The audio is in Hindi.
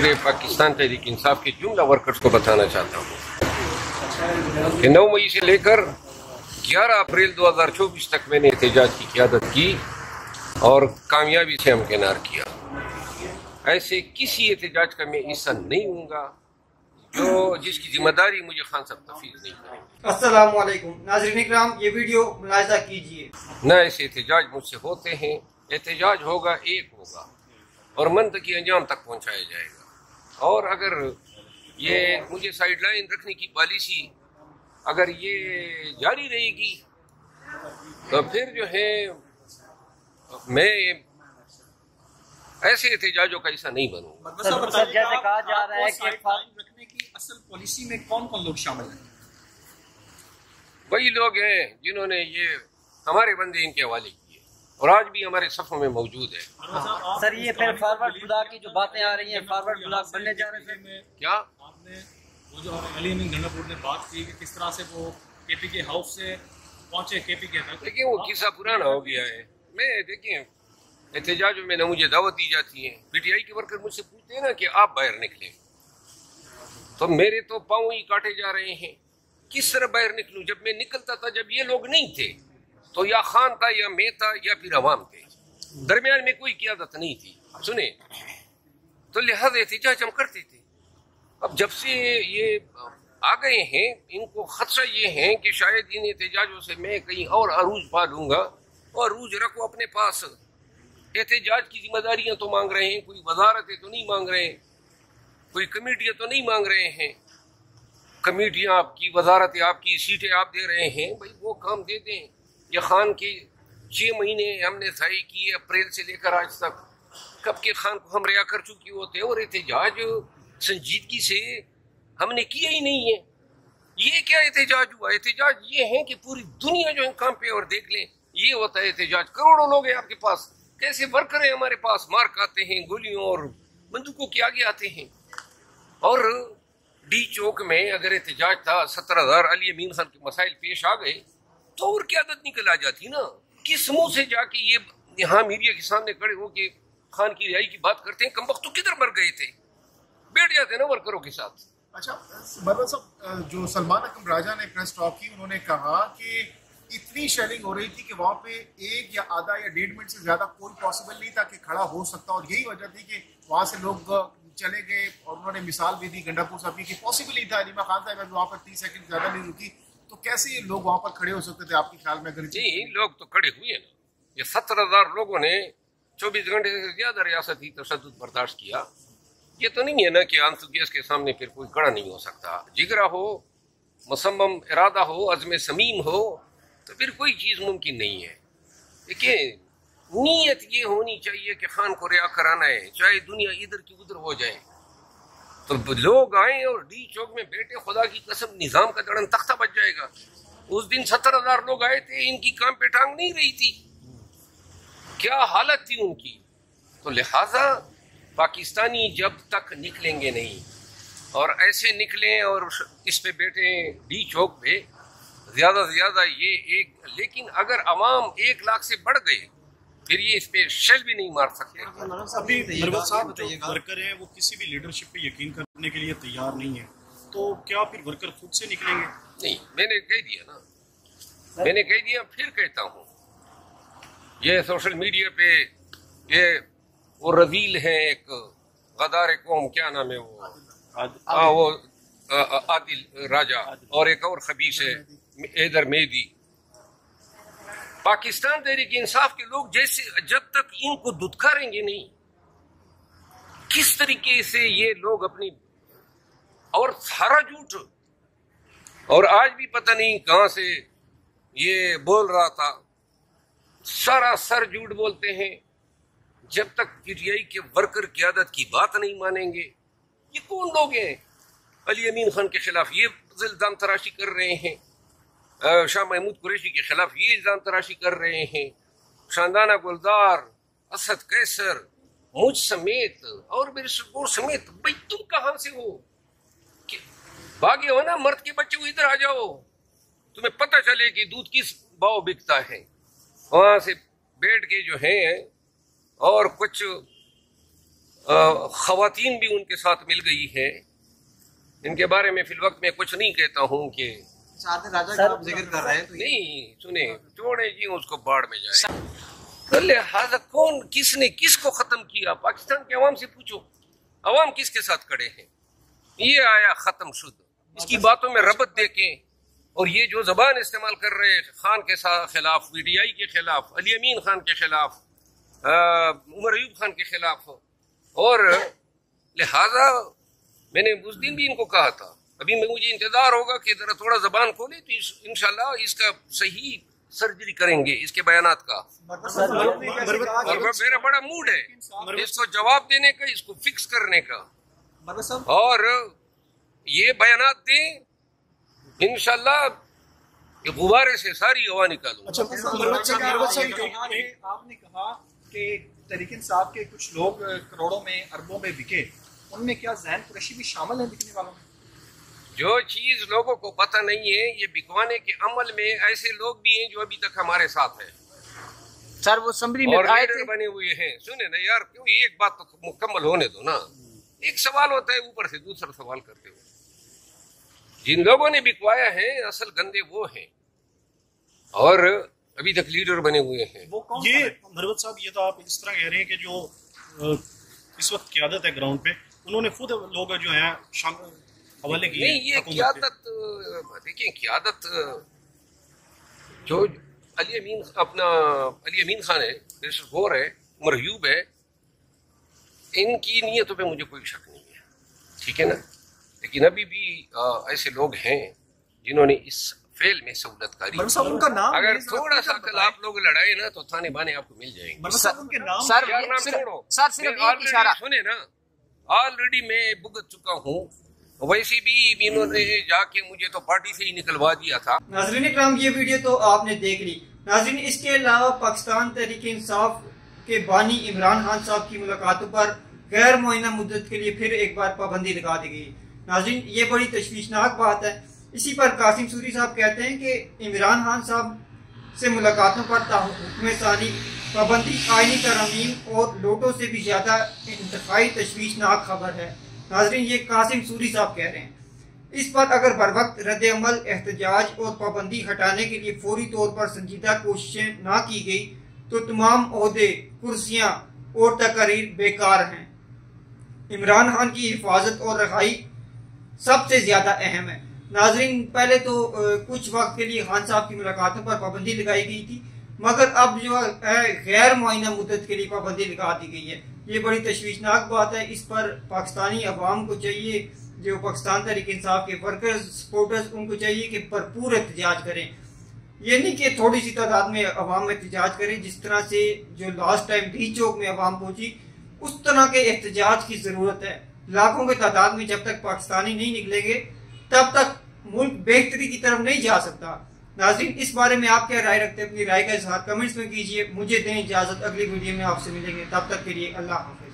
पूरे पाकिस्तान तहरीक इंसाफ के जुमला वर्कर्स को बताना चाहता हूँ। कि नौ मई से लेकर 11 अप्रैल 2024 तक मैंने एहतजाज की क्यादत की और कामयाबी से हमकिनार किया। ऐसे किसी एहतजाज का मैं हिस्सा नहीं हूँगा जो जिसकी ज़िम्मेदारी मुझे खान साहब तफीज नहीं करेंगे। असलकुम नाजरीन इकराम ये वीडियो मुलाजा कीजिए। न ऐसे एहतजाज मुझसे होते हैं एहतजाज होगा एक होगा और मंतकी अंजाम तक पहुँचाया जाएगा। और अगर ये मुझे साइडलाइन रखने की पॉलिसी अगर ये जारी रहेगी तो फिर जो है मैं ऐसे एहतजाजों का हिस्सा नहीं बनूँगा। सर, सर जैसे कहा जा रहा है कि रखने की असल पॉलिसी में कौन कौन लोग शामिल हैं? वही लोग हैं जिन्होंने ये हमारे बंदे इनके हवाले किए और आज भी हमारे सफ़ों में मौजूद है। सर ये फिर फॉरवर्ड ब्लॉक की जो बातें आ रही हैं फॉरवर्ड ब्लॉक बनने जा रहे हैं क्या? आपने वो जो अली अमीन गंडापुर ने बात की कि किस तरह से वो केपी के हाउस से पहुँचे केपी के तक। देखिए वो किस्सा पुराना हो गया है। मैं देखिए एहतजाजों में न मुझे दावत दी जाती है। पीटीआई के वर्कर मुझसे पूछते हैं ना कि आप बाहर निकले। तो मेरे तो पाँव ही काटे जा रहे हैं। किस तरह बाहर निकलूं? जब मैं निकलता था जब ये लोग नहीं थे तो या खान था, या मैं था, या फिर अवाम थे। दरमियान में कोई क्यादत नहीं थी। सुने तो लिहाजा एहतजाज हम करते थे। अब जब से ये आ गए हैं, इनको खदशा ये है कि शायद इन एहतजाजों से मैं कहीं और अरूज पा लूँगा और अरूज रखो अपने पास। एहतजाज की जिम्मेदारियाँ तो मांग रहे हैं, कोई वजारतें तो नहीं मांग रहे हैं, कोई कमेटियाँ तो नहीं मांग रहे हैं। कमेटियाँ आपकी, वजारतें आपकी, सीटें आप दे रहे हैं, भाई वो काम दे दें। ये खान के छः महीने हमने तय किए अप्रैल से लेकर आज तक। कब के खान को हम रिहा कर चुके होते और एहतजाज संजीदगी से हमने किया ही नहीं है। ये क्या एहतजाज हुआ? एहतजाज ये है कि पूरी दुनिया जो काम पे और देख लें, ये होता है एहतजाज। करोड़ों लोग हैं आपके पास। कैसे वर्कर हैं हमारे पास? मार खाते हैं, गोलियों और बंदूकों के आगे आते हैं। और डी चौक में अगर एहतजाज था, सत्रह हज़ार अली अमीन खान के मसाइल पेश आ गए तो और क्या आदत निकल आ जाती ना? किस मुँह से जाके ये यहाँ मीडिया के सामने खड़े हो के खान की रिहाई की बात करते हैं कम वक्त तो किधर मर गए थे? बैठ जाते ना वर्करों के साथ। अच्छा साहब जो सलमान अकम राजा ने प्रेस टॉक की, उन्होंने कहा कि इतनी शेलिंग हो रही थी कि वहाँ पे एक या आधा या डेढ़ मिनट से ज़्यादा कोई पॉसिबल नहीं था कि खड़ा हो सकता। और यही वजह थी कि वहाँ से लोग चले गए और उन्होंने मिसाल भी दी गंडापुर साहब की पॉसिबल नहीं था। अलीमा खान साहब वहाँ पर तीस सेकंड ज़्यादा नहीं रुकी। तो कैसे ये लोग वहाँ पर खड़े हो सकते थे आपके ख्याल में अगर नहीं लोग तो खड़े हुए ना ये सत्तर हज़ार लोगों ने चौबीस घंटे से ज़्यादा रियासती तशद बर्दाश्त किया। ये तो नहीं है ना कि आँसू गैस के सामने फिर कोई कड़ा नहीं हो सकता। जिगरा हो, मुसम्मम इरादा हो अजम समीम हो तो फिर कोई चीज़ मुमकिन नहीं है। देखिए, नीयत ये होनी चाहिए कि खान को रिया कराना है, चाहे दुनिया इधर की उधर हो जाए। तो लोग आए और डी चौक में बैठे, खुदा की कसम, निज़ाम का दड़न तख्ता बच जाएगा। उस दिन सत्तर हज़ार लोग आए थे, इनकी काम पे टांग नहीं रही थी। क्या हालत थी उनकी? तो लिहाजा, पाकिस्तानी जब तक निकलेंगे नहीं। और ऐसे निकलें और इस पे बैठे डी चौक पे, ज़्यादा से ज़्यादा ये एक लेकिन अगर आवाम एक लाख से बढ़ गए फिर ये इस पे शेल भी नहीं मार सकते। अभी साहब जो वर्कर हैं वो किसी भी लीडरशिप पे यकीन करने के लिए तैयार नहीं है। तो क्या फिर वर्कर खुद से निकलेंगे? नहीं मैंने कह दिया ना। मैंने कह दिया फिर कहता हूँ। ये सोशल मीडिया पे ये वो रजील है एक गदार कौम क्या नाम है वो? हाँ वो आदिल राजा और एक और खबीस है हैदर मेदी पाकिस्तान तहरीक इंसाफ के लोग जैसे जब तक इनको दुदकारेंगे नहीं, किस तरीके से ये लोग अपनी और सारा झूठ। और आज भी पता नहीं कहाँ से ये बोल रहा था। सारा सर झूठ बोलते हैं। जब तक पीटीआई के वर्कर क्यादत की बात नहीं मानेंगे, ये कौन लोग हैं? अली अमीन खान के खिलाफ ये इल्ज़ाम तराशी कर रहे हैं। शाह महमूद कुरैशी के खिलाफ ये इल्ज़ाम तराशी कर रहे हैं। शानदाना गुलदार असद कैसर, मुझ समेत और मेरे सुकूर समेत भाई तुम कहाँ से हो? भागे हो ना, मर्द के बच्चे इधर आ जाओ। तुम्हें पता चले कि दूध किस भाव बिकता है। वहाँ से बैठ के जो है और कुछ खातन भी उनके साथ मिल गई है। इनके बारे में फिल वक्त में कुछ नहीं कहता हूँ कि साथ में राजा का आप ज़िक्र कर रहे हैं तो नहीं सुने छोड़े जी उसको बाढ़ में जाए लिहाजा कौन किसने किसको खत्म किया? पाकिस्तान के अवाम से पूछो। अवाम किसके साथ खड़े हैं? ये आया खत्म शुद्ध। इसकी बातों में रबत देके और ये जो जबान इस्तेमाल कर रहे हैं खान के साथ खिलाफ वीडियाई के खिलाफ अली अमीन खान के खिलाफ उमर अयूब खान के खिलाफ। और लिहाजा मैंने उस दिन भी इनको कहा था अभी मैं मुझे इंतज़ार होगा कि जरा थोड़ा जबान खोले तो इंशाल्लाह इसका सही सर्जरी करेंगे इसके बयान का। मेरा बड़ा मूड है इसको जवाब देने का इसको फिक्स करने का। और ये बयान दें इंशाल्लाह ये गुब्बारे से सारी हवा निकालूँगा। अच्छा साहब साहब आपने कहा कि तरीके इंसाफ के कुछ लोग करोड़ों में अरबों में बिके उनमें क्या जहन कुरैशी भी शामिल है बिकने वालों में? जो चीज़ लोगों को पता नहीं है ये बिकवाने के अमल में ऐसे लोग भी हैं जो अभी तक हमारे साथ हैं। सर वो असम्बली में आए थे। बने हुए हैं। सुने ना यार क्यों? एक बात तो मुकम्मल होने दो ना। एक सवाल होता है ऊपर से दूसरा सवाल करते हो। जिन लोगों ने बिकवाया है असल गंदे वो हैं। और अभी तक लीडर बने हुए हैं। वो कौन ये सा? मरवत साहब ये तो आप इस तरह कह रहे हैं कि जो इस वक्त क्यादत है ग्राउंड पे उन्होंने खुद लोग जो है शाम हवाले किए नहीं ये क्यादत देखिए क्यादत जो अली अमीन अपना अली अमीन खान है गौर है है इनकी नीयतों पे मुझे कोई शक नहीं है। ठीक है ना? लेकिन अभी भी अ, ऐसे लोग हैं जिन्होंने इस फेल में सहूलत करी उनका नाम अगर थोड़ा सा कल आप लोग लड़ाए ना तो थाने बाने आपको मिल जाएँगे। सर सर सिर्फ़ सुने ना ऑलरेडी मैं भुगत चुका हूँ। वैसे भी इन्होंने जाके मुझे तो पार्टी से ही निकलवा दिया था। नाजरीन इकराम ये वीडियो तो आपने देख ली। नाजरीन, इसके अलावा पाकिस्तान तहरीक इंसाफ के बानी इमरान खान साहब की मुलाकातों पर गैर मुआयना मुद्दत के लिए फिर एक बार पाबंदी लगा दी गई। नाजरीन, ये बड़ी तशवीशनाक बात है। इसी पर कासिम सूरी साहब कहते हैं कि इमरान खान साहब से मुलाकातों पर सानी पाबंदी आइनी तरमीम और लोटों से भी ज़्यादा इंतहाई तशवीशनाक खबर है। नाजरीन, ये कासिम सूरी साहब कह रहे हैं। इस पर अगर बर वक्त रद्द अमल, एहतजाज और पाबंदी हटाने के लिए फौरी तौर पर संजीदा कोशिशें ना की गई तो तमाम अहदे, कुर्सियाँ और तकरीर बेकार हैं। इमरान खान की हिफाजत और रहाई सबसे ज़्यादा अहम है। नाजरीन, पहले तो कुछ वक्त के लिए खान साहब की मुलाकातों पर पाबंदी लगाई गई थी, मगर अब जो है गैर मुआयना मुद्दत के लिए पाबंदी लगा दी गई है। ये बड़ी तशवीशनाक बात है। इस पर पाकिस्तानी अवाम को चाहिए जो पाकिस्तान तहरीक इंसाफ के वर्कर्स सपोर्टर्स उनको चाहिए कि भरपूर एहतजाज करें। ये नहीं कि थोड़ी सी तादाद में अवाम एहतजाज करें, जिस तरह से जो लास्ट टाइम डी चौक में अवाम पहुँची, उस तरह के एहतजाज की ज़रूरत है। लाखों की तादाद में जब तक पाकिस्तानी नहीं निकलेंगे, तब तक मुल्क बेहतरी की तरफ़ नहीं जा सकता। नाजरीन, इस बारे में आप क्या राय रखते हैं? अपनी राय का इजहार कमेंट्स में कीजिए। मुझे दें इजाज़त। अगली वीडियो में आपसे मिलेंगे। तब तक के लिए अल्लाह हाफिज।